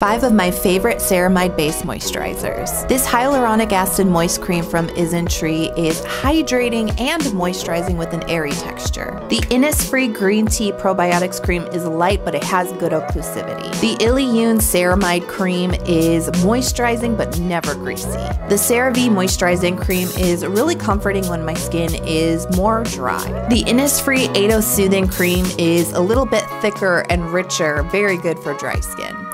Five of my favorite ceramide based moisturizers. This hyaluronic acid moist cream from Isntree is hydrating and moisturizing with an airy texture. The Innisfree green tea probiotics cream is light but it has good occlusivity. The Illiyoon ceramide cream is moisturizing but never greasy. The CeraVe moisturizing cream is really comforting when my skin is more dry. The Innisfree Ato oh Soothing cream is a little bit thicker and richer, very good for dry skin.